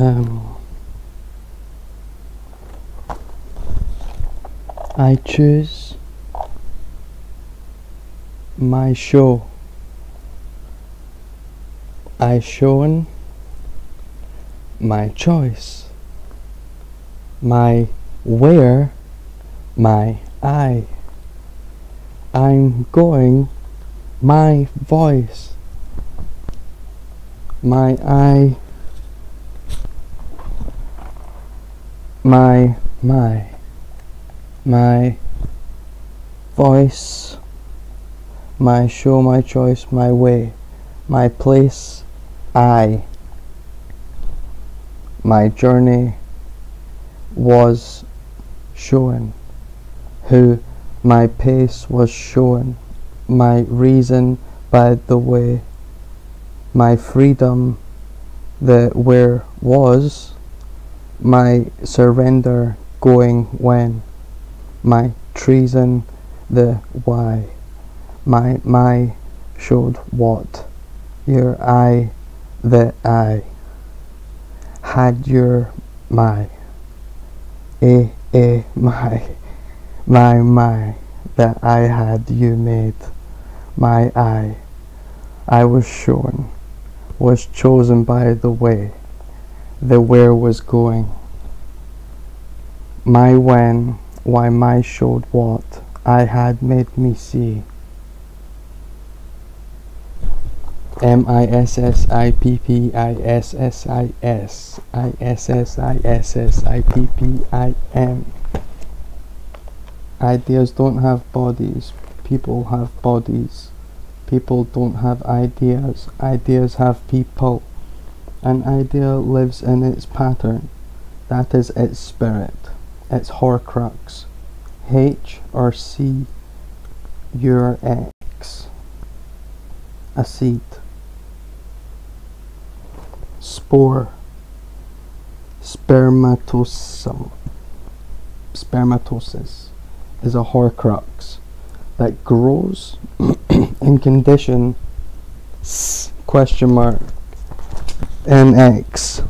Um, I choose my show. I shown my choice. My where my I. I'm going my voice. My I. My my my voice, my show, my choice, my way, my place, I. My journey was shown, who my pace was shown, my reason by the way, my freedom the where was, my surrender going when my treason the why my my showed what? Your eye the eye. Had your my. Eh eh my. My my. That I had you made. My eye. I was shown was chosen by the way the where was going my when why my showed what I had made me see. M I S S I P P I S S I S I S S I S S I P P I M. Ideas don't have bodies, people have bodies. People don't have ideas, ideas have people. An idea lives in its pattern, that is its spirit its horcrux. H or C, your X. A seed. Spore. Spermatosum. Spermatosis is a horcrux that grows in condition question mark NX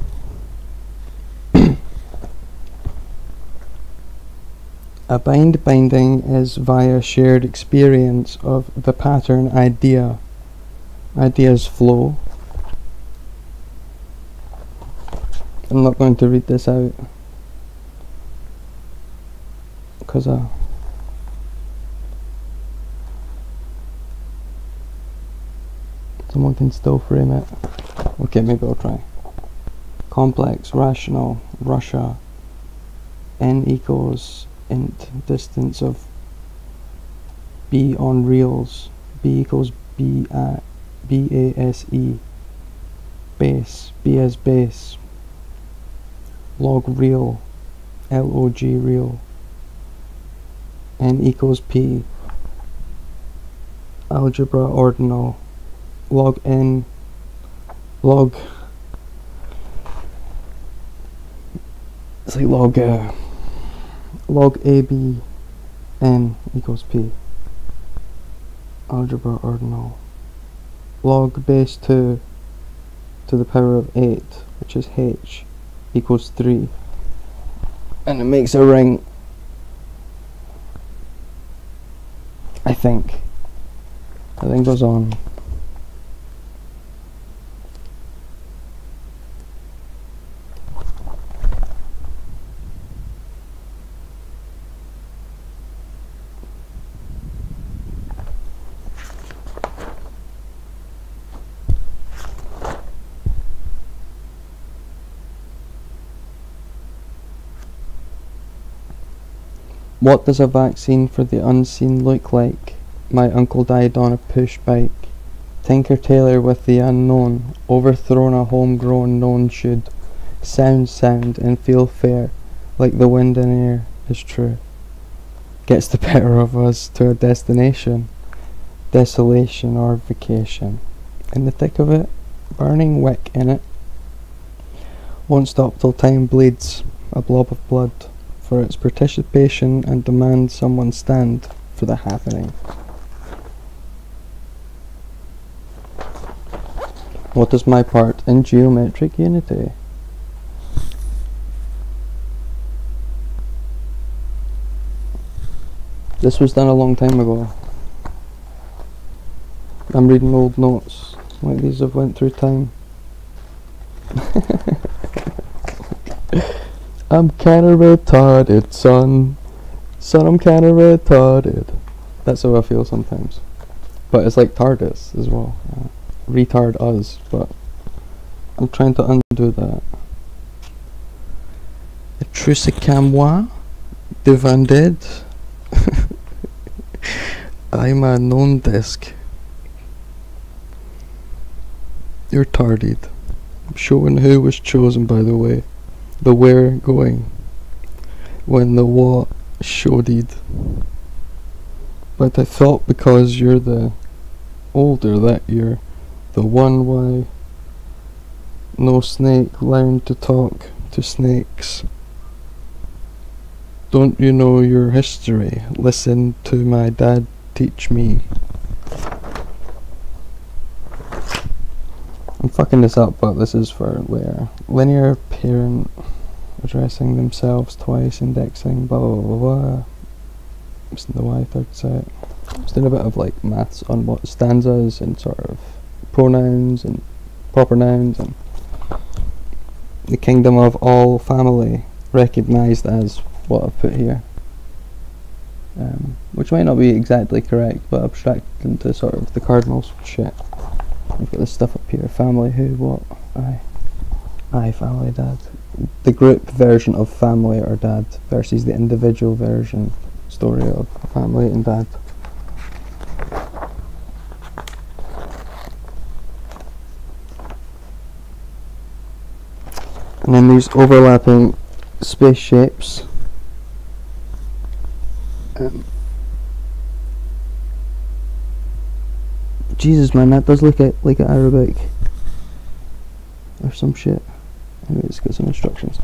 A bind binding is via shared experience of the pattern idea. Ideas flow. I'm not going to read this out because uh, someone can still frame it. Okay, maybe I'll try. Complex, rational, Russia, n equals int distance of b on reals. B equals b at b a s e. Base b as base. Log real log real. N equals p. Algebra ordinal. Log n log like log uh, log AB n equals p. Algebra ordinal. Log base 2 to the power of 8, which is h, equals 3. And it makes a ring. I think. I think goes on. What does a vaccine for the unseen look like? My uncle died on a push bike. Tinker Tailor with the unknown, overthrown a homegrown known should sound sound and feel fair, like the wind and air is true. Gets the better of us to a destination, desolation or vacation. In the thick of it, burning wick in it. Won't stop till time bleeds, a blob of blood for its participation and demand someone stand for the happening. What is my part in geometric unity? This was done a long time ago. I'm reading old notes, like these have went through time. I'm kinda retarded, son. Son, I'm kinda retarded. That's how I feel sometimes. But it's like TARDIS as well. Uh, retard us, but I'm trying to undo that. Etrusque moi, devant dead. I'm a known desk. You're tarded. I'm showing who was chosen, by the way. The where going. When the what showed. But I thought because you're the older that you're the one why no snake learned to talk to snakes. Don't you know your history? Listen to my dad teach me. I'm fucking this up, but this is for where linear parent addressing themselves twice, indexing, blah blah blah blah. It's in the Y third set. Just doing a bit of like maths on what stanzas and sort of pronouns and proper nouns and the kingdom of all family recognised as what I've put here. Um, which might not be exactly correct, but abstracted into sort of the cardinals shit. I've got this stuff up here. Family, who, what, I. I, family, dad. The group version of family or dad versus the individual version story of family and dad. And then these overlapping space shapes. Um, Jesus, man, that does look like, like Arabic or some shit. It's got some instructions.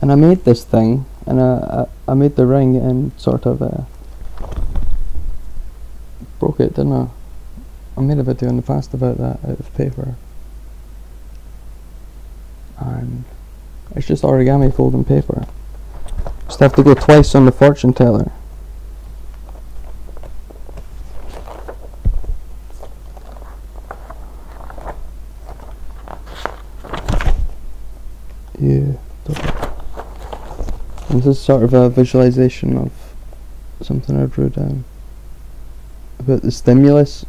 And I made this thing, and I, I, I made the ring and sort of uh, broke it, didn't I? I made a video in the past about that out of paper. And it's just origami folding paper. Just have to go twice on the fortune teller. Yeah. And this is sort of a visualization of something I drew down about the stimulus.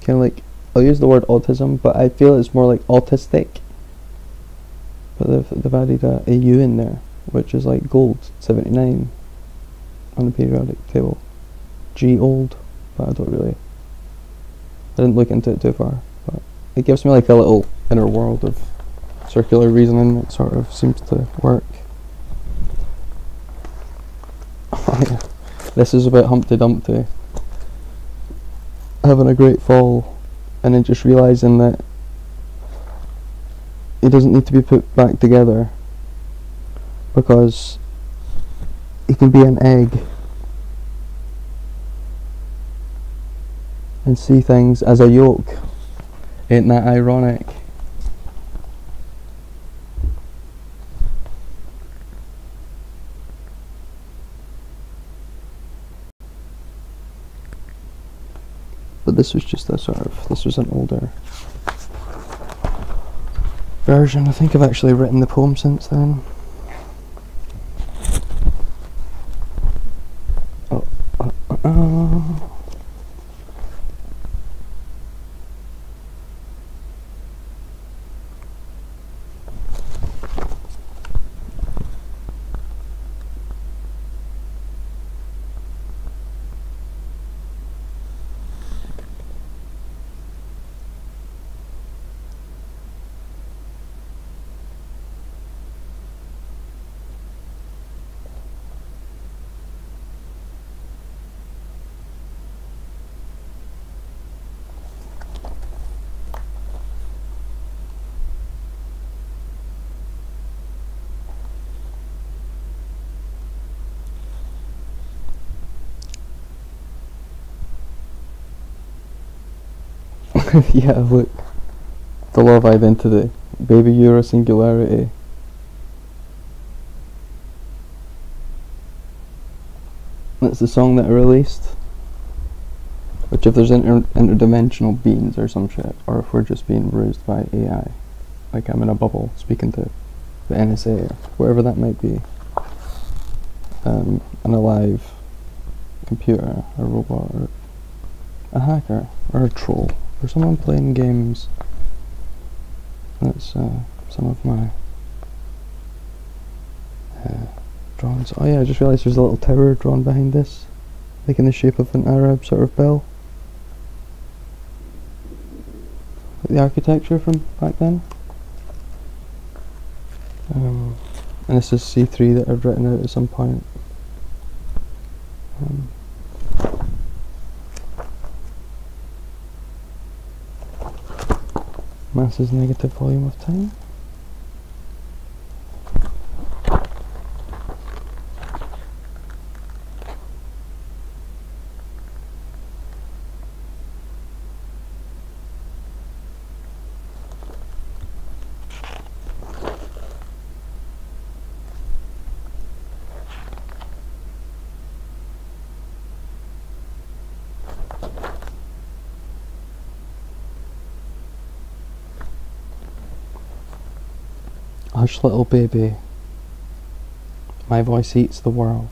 Kind of like I'll use the word autism, but I feel it's more like autistic. But they've, they've added a, a U in there, which is like gold, 79 on the periodic table. G old, but I don't really. I didn't look into it too far, but it gives me like a little inner world of circular reasoning that sort of seems to work. Oh yeah, this is about Humpty Dumpty having a great fall and then just realising that he doesn't need to be put back together because he can be an egg and see things as a yolk. Ain't that ironic? But this was just a sort of, this was an older version. I think I've actually written the poem since then. Oh, uh, uh, uh. yeah, look. The of identity. Baby, you're a singularity. That's the song that I released. Which, if there's inter- interdimensional beings or some shit, or if we're just being rused by AI, like I'm in a bubble speaking to the NSA or wherever that might be, um, an alive computer, a robot, or a hacker, or a troll, or someone playing games. That's uh, some of my uh, drawings. Oh yeah, I just realised there's a little tower drawn behind this, like in the shape of an Arab sort of bell. Like the architecture from back then. Um, and this is C3 that I've written out at some point. Mass is negative volume of time. Hush, little baby. My voice eats the world.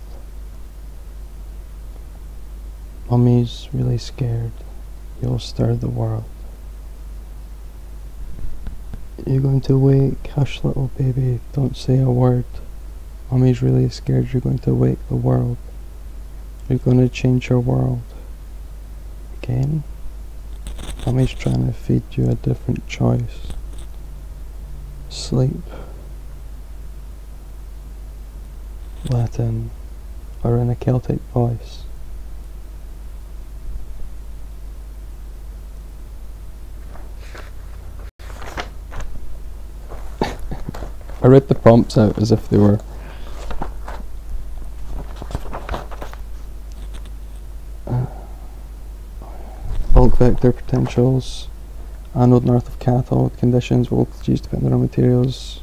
Mummy's really scared. You'll stir the world. You're going to wake. Hush, little baby. Don't say a word. Mummy's really scared you're going to wake the world. You're going to change your world. Again? Mummy's trying to feed you a different choice. Sleep. Latin, or in a Celtic voice. I read the prompts out as if they were uh, bulk vector potentials, anode north of cathode, conditions, voltages depending on materials,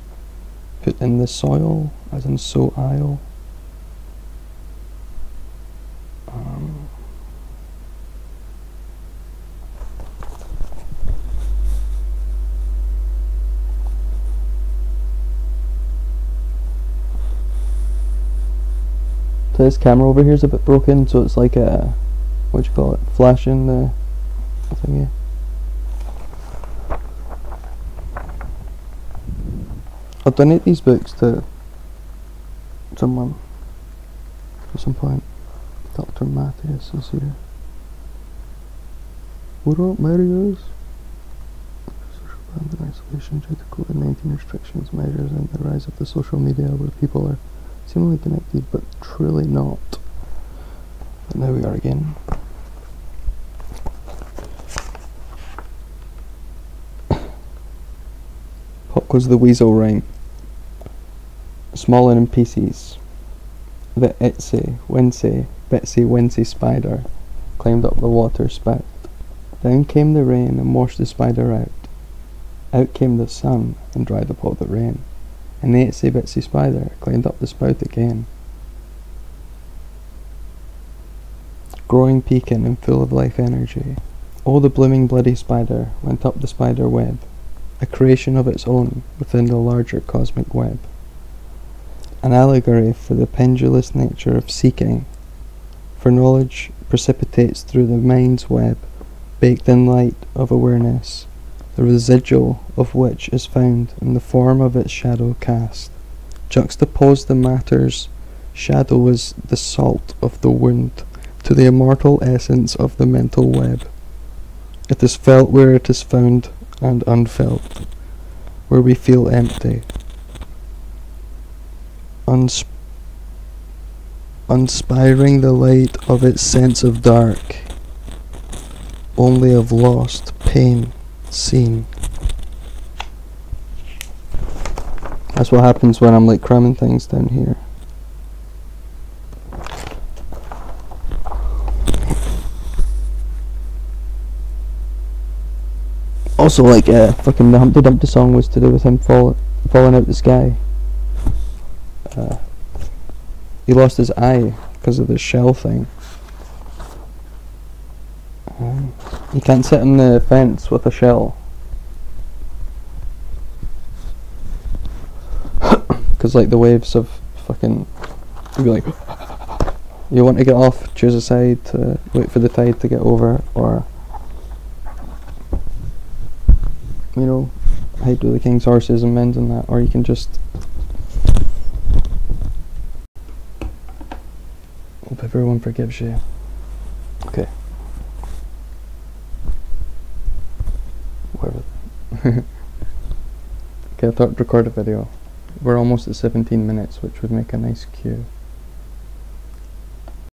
put in the soil, as in so isle. This camera over here is a bit broken, so it's like a what you call it, flashing the thingy. I'll donate these books to someone at some point. Dr. Matthias is here. What up, Marius? Social band isolation due to COVID 19 restrictions, measures, and the rise of the social media where people are seemingly connected but truly not. But now we are again. What goes the weasel rhyme? Small and in pieces. The itsy, winsy, Betsy Winsy Spider climbed up the water spout. Down came the rain and washed the spider out. Out came the sun and dried up all the rain. And the itsy bitsy spider climbed up the spout again. Growing, peaking, and full of life energy, all the blooming bloody spider went up the spider web, a creation of its own within the larger cosmic web. An allegory for the pendulous nature of seeking. For knowledge precipitates through the mind's web, baked in light of awareness, the residual of which is found in the form of its shadow cast. Juxtapose the matter's shadow as the salt of the wound to the immortal essence of the mental web. It is felt where it is found and unfelt, where we feel empty. Unsp- unspiring the light of its sense of dark, only of lost pain seen. That's what happens when I'm like cramming things down here. Also, like, uh, fucking the Humpty Dumpty song was to do with him fall, falling out the sky. Uh, he lost his eye because of the shell thing. You can't sit on the fence with a shell. Because like the waves of fucking, you'd be like, you want to get off, choose a side to wait for the tide to get over, or you know, hide with the king's horses and men and that, or you can just hope everyone forgives you. Okay. Whatever. okay, I thought I'd record a video. We're almost at 17 minutes, which would make a nice cue.